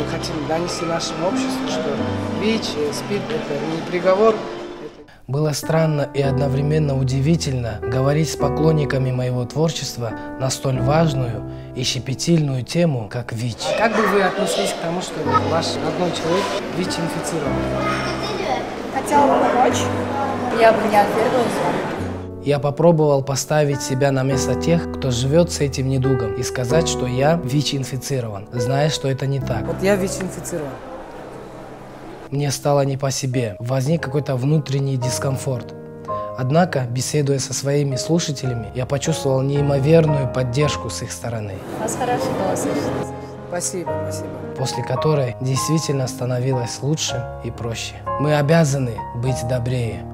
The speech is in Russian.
мы хотим донести нашему обществу, что ВИЧ, СПИД – это не приговор, было странно и одновременно удивительно говорить с поклонниками моего творчества на столь важную и щепетильную тему, как ВИЧ. Как бы вы отнеслись к тому, что ваш родной человек ВИЧ-инфицирован? Хотела бы помочь, я бы не отверглась. Я попробовал поставить себя на место тех, кто живет с этим недугом, и сказать, что я ВИЧ-инфицирован, зная, что это не так. Вот я ВИЧ-инфицирован. Мне стало не по себе, возник какой-то внутренний дискомфорт. Однако, беседуя со своими слушателями, я почувствовал неимоверную поддержку с их стороны. У вас хороший голос. Спасибо, спасибо. После которой действительно становилось лучше и проще. Мы обязаны быть добрее.